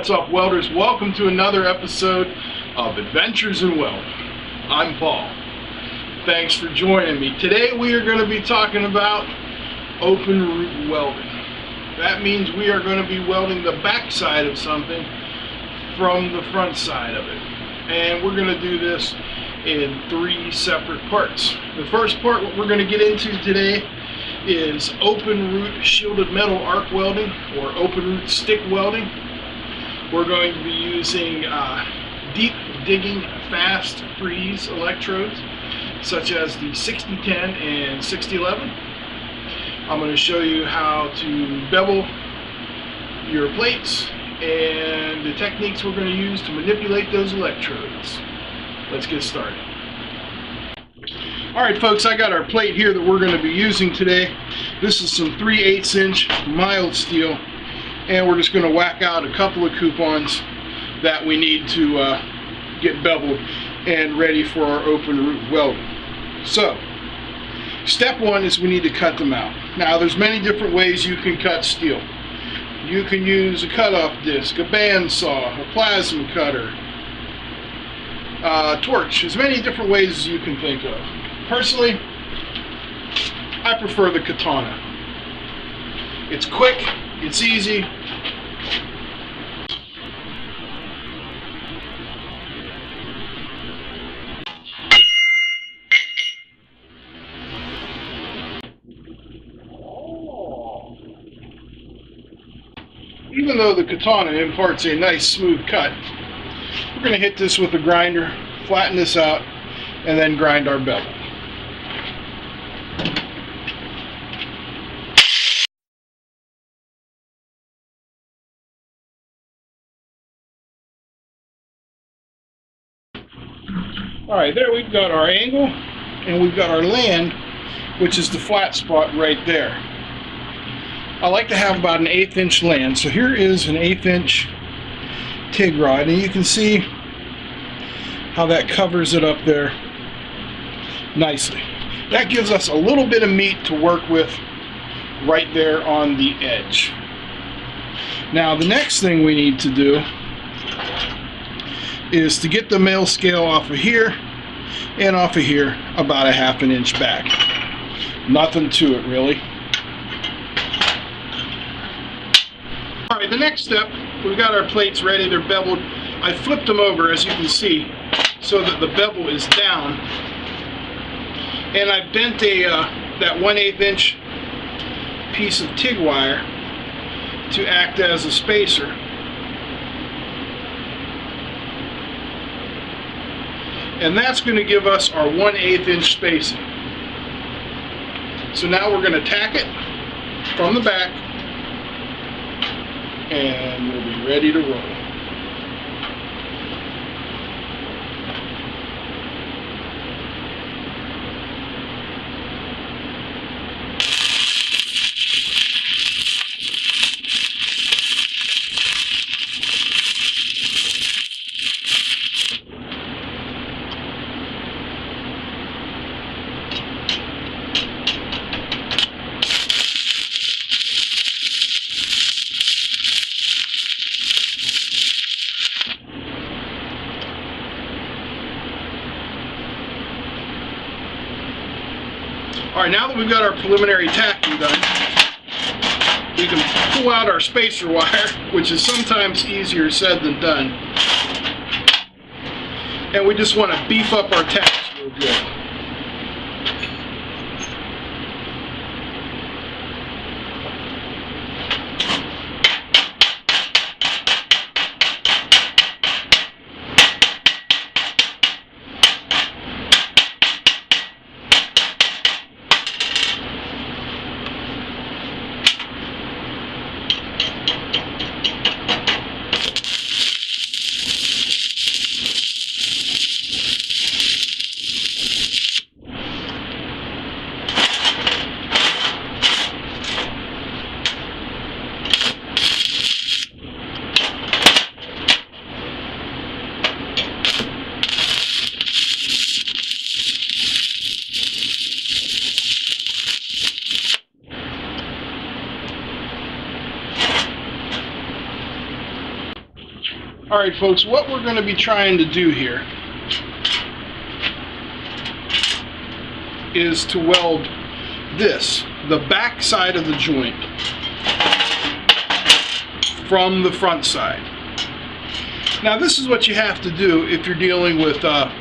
what's up, welders? Welcome to another episode of Adventures in Weld. I'm Paul. Thanks for joining me. Today we are going to be talking about open root welding. That means we are going to be welding the back side of something from the front side of it. And we're going to do this in three separate parts. The first part, what we're going to get into today, is open root shielded metal arc welding or open root stick welding. We're going to be using uh, deep digging fast freeze electrodes such as the 6010 and 6011. I'm going to show you how to bevel your plates and the techniques we're going to use to manipulate those electrodes. Let's get started. All right, folks, I got our plate here that we're going to be using today. This is some 3 8 inch mild steel, and we're just going to whack out a couple of coupons that we need to uh, get beveled and ready for our open root welding. So, step one is we need to cut them out. Now, there's many different ways you can cut steel. You can use a cutoff disc, a bandsaw, a plasma cutter, uh, torch, as many different ways as you can think of. Personally, I prefer the katana. It's quick, it's easy. Even though the katana imparts a nice smooth cut, we're going to hit this with a grinder, flatten this out, and then grind our bevel. All right, there we've got our angle and we've got our land, which is the flat spot right there. I like to have about an eighth inch land. So here is an eighth inch TIG rod and you can see how that covers it up there nicely. That gives us a little bit of meat to work with right there on the edge. Now the next thing we need to do is to get the mill scale off of here and off of here about a half an inch back. Nothing to it really. Alright, the next step, we've got our plates ready, they're beveled. I flipped them over as you can see so that the bevel is down. And I bent a uh, that 1 8 inch piece of TIG wire to act as a spacer and that's going to give us our 1 8 inch spacing. So now we're going to tack it from the back and we'll be ready to roll. All right, now that we've got our preliminary tacking done, we can pull out our spacer wire, which is sometimes easier said than done. And we just want to beef up our tacks real good. Alright folks, what we're going to be trying to do here is to weld this, the back side of the joint, from the front side. Now this is what you have to do if you're dealing with uh,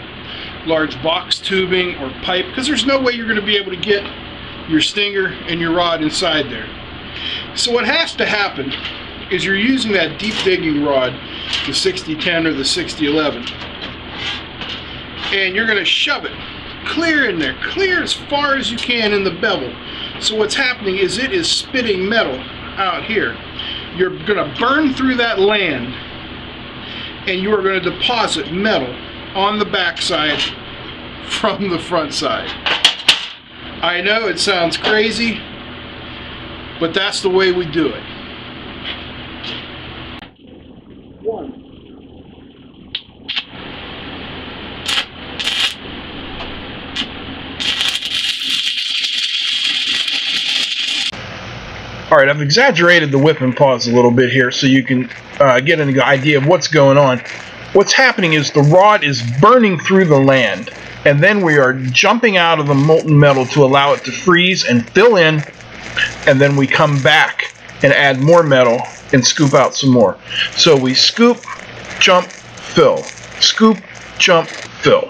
large box tubing or pipe, because there's no way you're going to be able to get your stinger and your rod inside there. So what has to happen is you're using that deep digging rod, the 6010 or the 6011, and you're going to shove it clear in there, clear as far as you can in the bevel. So what's happening is it is spitting metal out here. You're going to burn through that land and you are going to deposit metal on the backside from the front side. I know it sounds crazy, but that's the way we do it. One. All right, I've exaggerated the whip and pause a little bit here so you can uh, get an idea of what's going on. What's happening is the rod is burning through the land, and then we are jumping out of the molten metal to allow it to freeze and fill in, and then we come back and add more metal and scoop out some more. So we scoop, jump, fill. Scoop, jump, fill.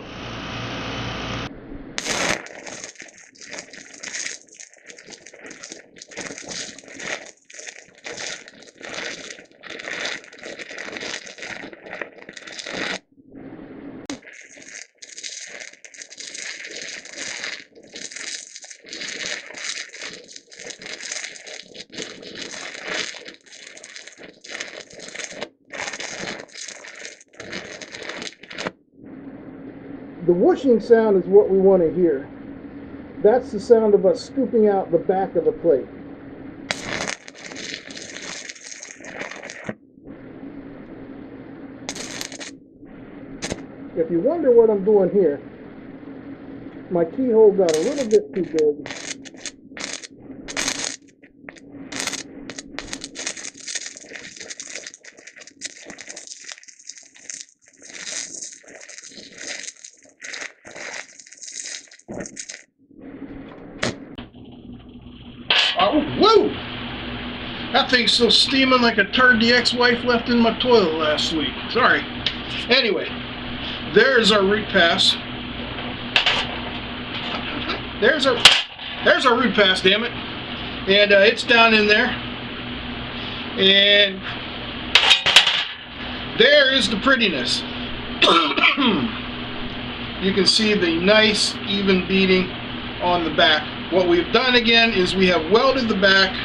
The whooshing sound is what we want to hear. That's the sound of us scooping out the back of the plate. If you wonder what I'm doing here, my keyhole got a little bit too big. Woo! That thing's still steaming like a turd the ex-wife left in my toilet last week. Sorry. Anyway, there's our root pass. There's our there's our root pass, damn it. And uh, it's down in there. And there is the prettiness. you can see the nice even beading on the back. What we've done again is we have welded the back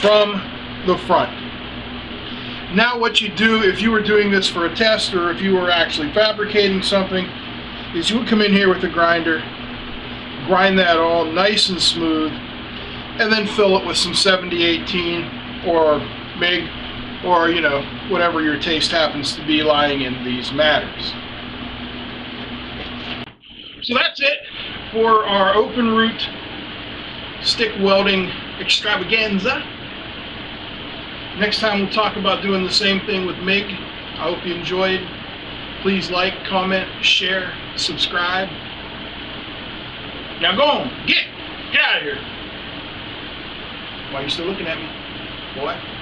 from the front. Now what you do if you were doing this for a test or if you were actually fabricating something is you would come in here with a grinder, grind that all nice and smooth, and then fill it with some 7018 or MIG or you know whatever your taste happens to be lying in these matters. So that's it for our open root stick welding extravaganza. Next time we'll talk about doing the same thing with MIG. I hope you enjoyed. Please like, comment, share, subscribe. Now go on, get, get out of here. Why are you still looking at me, boy?